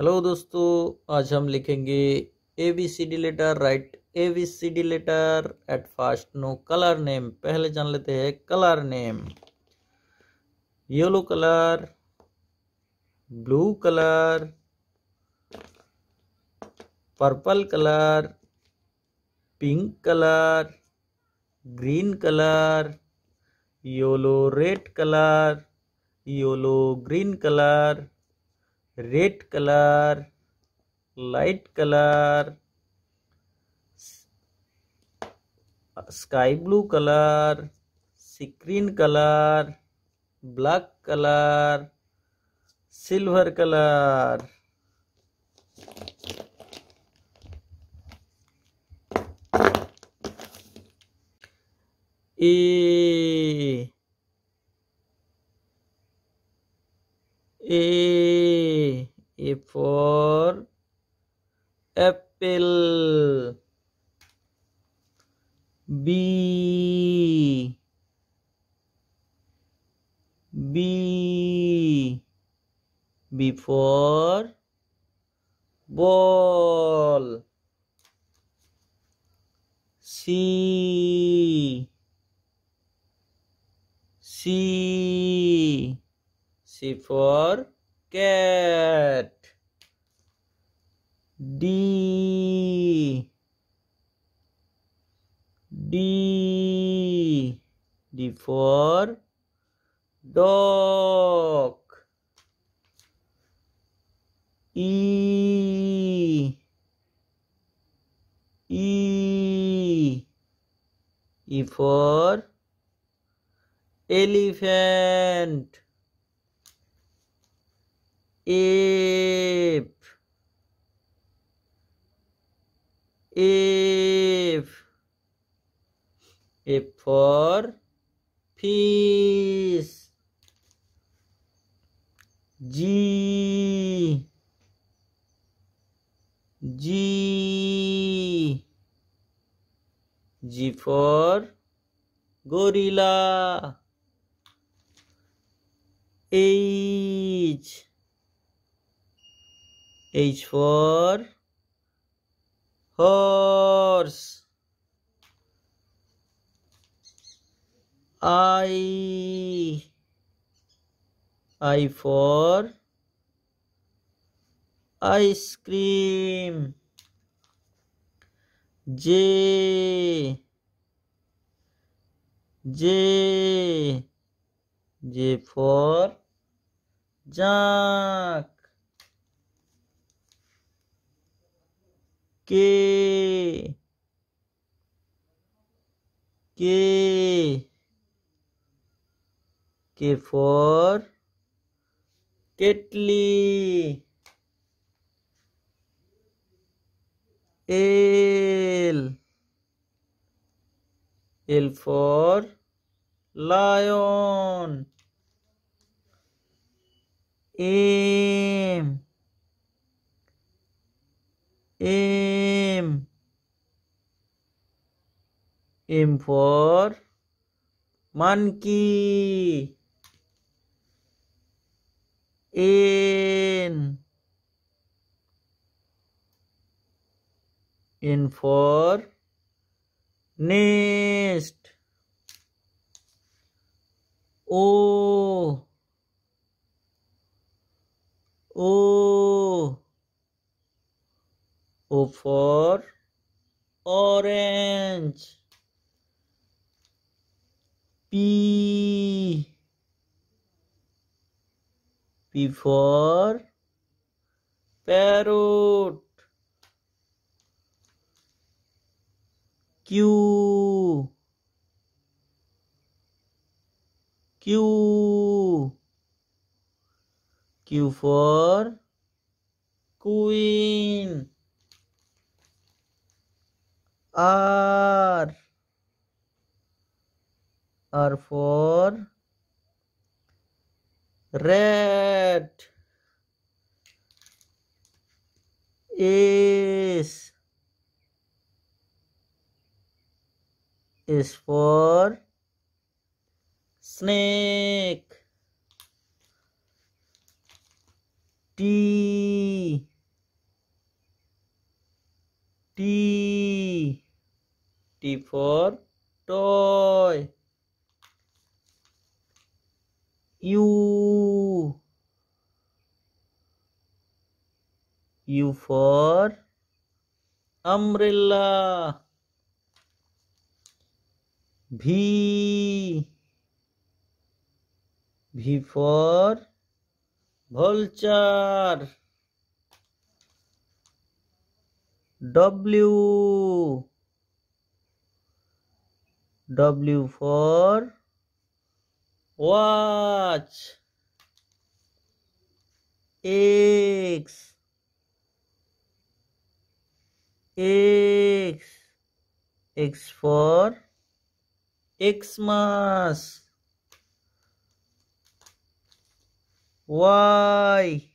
Hello दोस्तों आज हम लिखेंगे A B C D letter write A B C D letter at first know colour name पहले जान लेते हैं colour name yellow colour blue colour purple colour pink colour green colour yellow red colour yellow green colour red colour light colour sky blue colour screen colour black colour silver colour E B B before ball C C C for cat D D. D for dog. E. E. E for elephant. Ape. Ape. A for fish. G. G. G for gorilla. H. H for horse. I I for ice cream J J J for jack K K K for Kettle. L for lion. M for monkey. In, in for nest. O. O. O for orange. P. Before parrot. Q Q Q for queen R R for red is is for snake t t t for toy u U for umbrella. V. V for vulture. W. W for watch. X. X, X for xmas y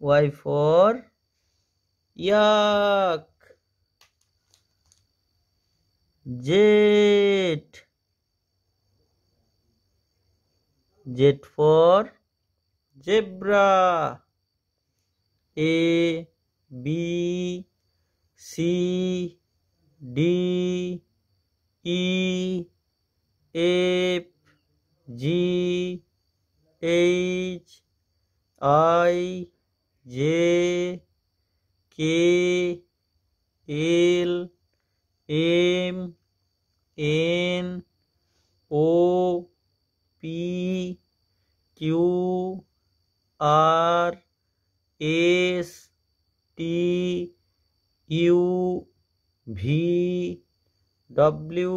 y for yak jet jet for zebra A B C D E F G H I J K L M N O P Q R S T U V W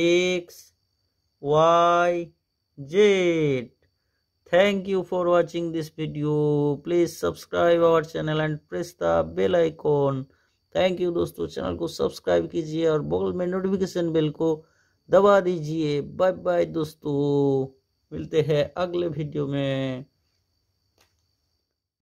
X Y Z thank you for watching this video please subscribe our channel and press the bell icon thank you दोस्तों channel को subscribe कीजिए और बगल में notification bell को दबा दीजिए bye bye दोस्तों मिलते हैं अगले वीडियो में